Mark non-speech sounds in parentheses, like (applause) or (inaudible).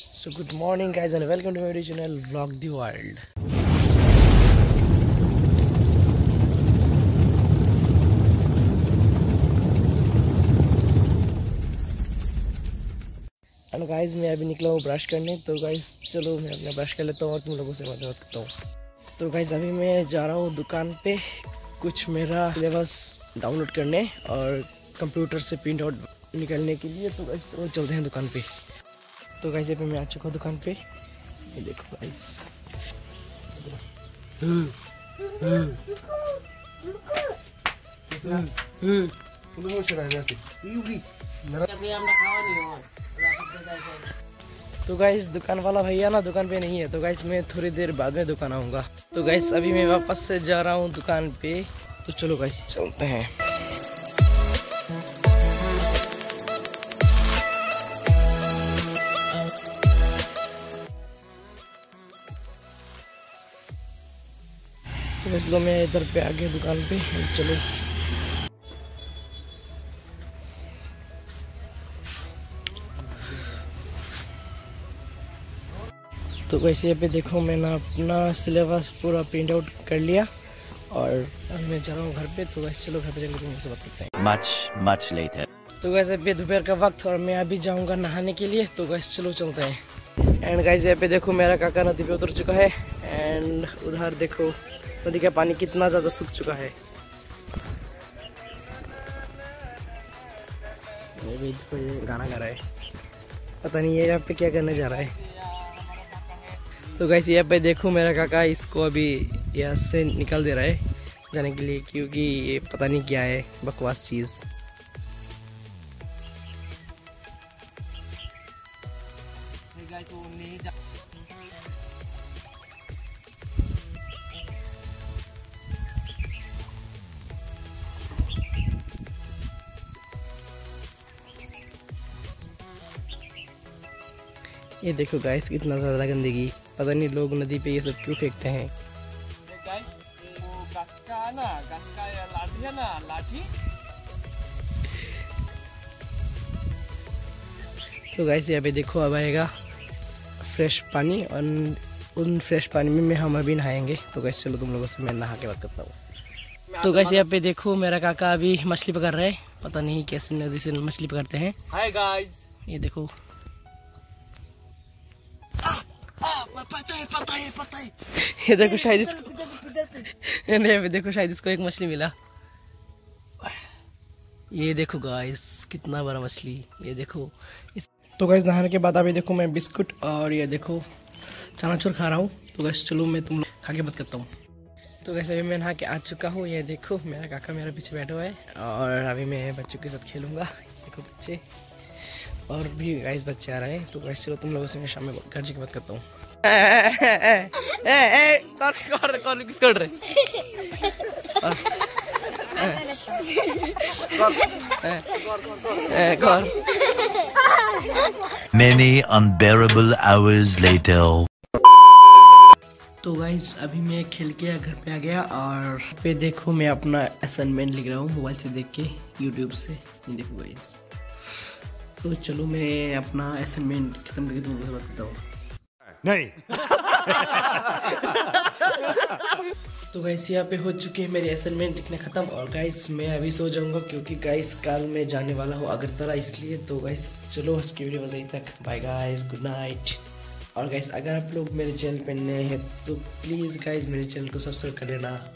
Good morning, guys, and welcome to my YouTube channel, Vlog the World. And guys मैं अभी निकला हूँ brush करने तो गाइस चलो मैं अपना ब्रश कर लेता हूँ और तुम लोगों से बात करता हूँ। तो गाइज़ अभी मैं जा रहा हूँ दुकान पे कुछ मेरा सिलेबस डाउनलोड करने और कंप्यूटर से प्रिंट आउट निकलने के लिए। तो चलो चलते हैं दुकान पे। तो गाइस अभी मैं आ चुका हूँ दुकान पे। ये देखो गाइस तो गाइस दुकान वाला भैया ना दुकान पे नहीं है तो गाइस मैं थोड़ी देर बाद में दुकान आऊँगा। तो गाइस अभी मैं वापस से जा रहा हूँ दुकान पे। तो चलो गाइस चलते हैं। तो इसलिए मैं इधर पे आ गया दुकान पे चलो। तो वैसे यहाँ पे देखो मैंने अपना सिलेबस पूरा प्रिंट आउट कर लिया और अभी मैं जा रहा हूँ घर पे तो वैसे चलो घर पे जाकर तुम बात करते हैं। Much, much later. तो वैसे पे दोपहर का वक्त और मैं अभी जाऊँगा नहाने के लिए तो वैसे चलो चलते हैं। एंड गाइस यहाँ पे देखो मेरा काका नदी पे उतर चुका है एंड उधर देखो। नदी का पानी कितना ज़्यादा सूख चुका है? ये भी देखो ये गाना गा रहा है। पता नहीं ये यहाँ पे क्या करने जा रहा है। तो गाइस यहाँ पे देखो मेरा काका इसको अभी यहाँ से निकाल दे रहा है जाने के लिए क्योंकि ये पता नहीं क्या है बकवास चीज़। ये देखो गाइस कितना ज़्यादा गंदगी। पता नहीं लोग नदी पे ये सब क्यों फेंकते हैं। तो गाइस यहाँ पे देखो अब आएगा फ्रेश पानी और उन फ्रेश पानी में हम अभी नहाएँगे। तो गैस चलो तुम लोगों से मैं नहा के बात करता हूँ। तो गैस यहाँ पे देखो मेरा काका अभी मछली पकड़ रहा है। पता नहीं कैसे नदी से मछली पकड़ते हैं। हाय गाइस ये देखो। पता है पता है पता है। ये देखो शायद इसको (laughs) नहीं देखो शायद इसको एक मछली मिला। ये देखो गाइस कितना बड़ा मछली। ये देखो। इस तो गाइस नहाने के बाद अभी देखो मैं बिस्कुट और ये देखो चनाचूर खा रहा हूँ। तो गैस चलो मैं तुम लोग खा के बात करता हूँ। तो गैस अभी मैं नहा के आ चुका हूँ। ये देखो मेरा काका मेरा पीछे बैठा हुआ है और अभी मैं बच्चों के साथ खेलूँगा। देखो बच्चे। और भी गाइस बच्चे आ रहे हैं। तो गैस चलो तुम लोगों से मैं शाम में घर जी की बात करता हूँ। Many unbearable hours later. तो गाइज़ अभी मैं खेल के घर पे आ गया और पे देखो मैं अपना असाइनमेंट लिख रहा हूँ मोबाइल से देख के यूट्यूब से। ये देखो गाइज़ तो चलो मैं अपना असाइनमेंट खत्म करके तुम लोगों से बात करता हूँ। नहीं। (laughs) तो गाइस यहाँ पे हो चुके हैं मेरे असाइनमेंट लिखने ख़त्म। और गाइस मैं अभी सो जाऊँगा क्योंकि गाइस कल मैं जाने वाला हूँ अगरतला, इसलिए तो गाइस चलो आज की वीडियो बस तक। बाय गाइस गुड नाइट और गाइस अगर आप लोग मेरे चैनल पे नए हैं तो प्लीज़ गाइस मेरे चैनल को सब्सक्राइब कर देना